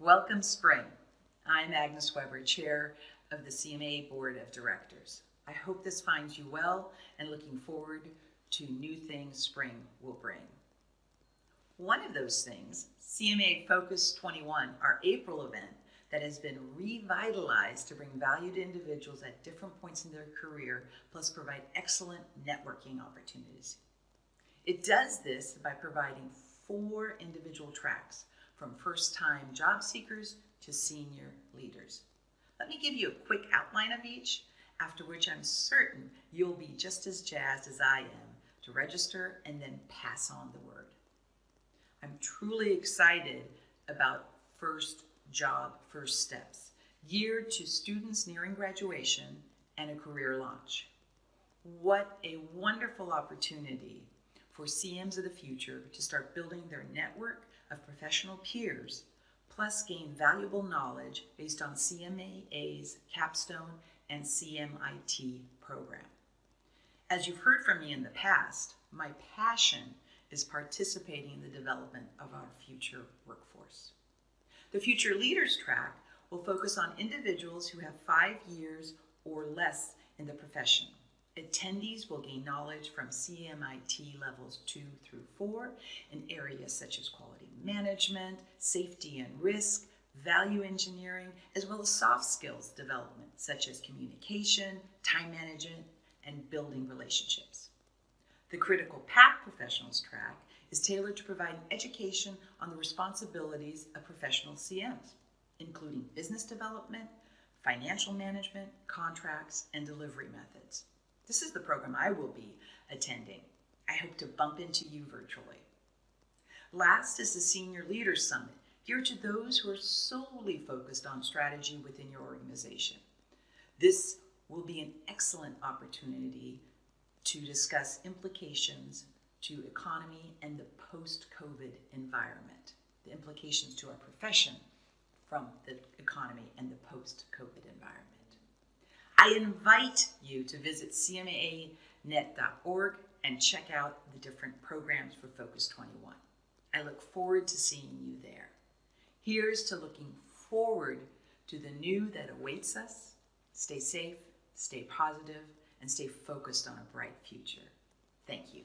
Welcome, spring. I'm Agnes Weber, Chair of the CMAA Board of Directors. I hope this finds you well and looking forward to new things spring will bring. One of those things, CMAA Focus 21, our April event that has been revitalized to bring value to individuals at different points in their career, plus provide excellent networking opportunities. It does this by providing four individual tracks from first time job seekers to senior leaders. Let me give you a quick outline of each, after which I'm certain you'll be just as jazzed as I am to register and then pass on the word. I'm truly excited about First Job First Steps, geared to students nearing graduation and a career launch. What a wonderful opportunity for CMs of the future to start building their network of professional peers, plus gain valuable knowledge based on CMAA's capstone and CMIT program. As you've heard from me in the past, my passion is participating in the development of our future workforce. The Future Leaders track will focus on individuals who have five years or less in the profession Attendees will gain knowledge from CMIT levels 2 through 4 in areas such as quality management, safety and risk, value engineering, as well as soft skills development such as communication, time management, and building relationships. The Critical Path Professionals track is tailored to providing education on the responsibilities of professional CMs, including business development, financial management, contracts, and delivery methods. This is the program I will be attending. I hope to bump into you virtually. Last is the Senior Leaders Summit, geared to those who are solely focused on strategy within your organization. This will be an excellent opportunity to discuss implications to economy and the post-COVID environment, the implications to our profession from the economy and the post-COVID environment. I invite you to visit cmaanet.org and check out the different programs for Focus 21. I look forward to seeing you there. Here's to looking forward to the new that awaits us. Stay safe, stay positive, and stay focused on a bright future. Thank you.